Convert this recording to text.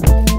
Bye.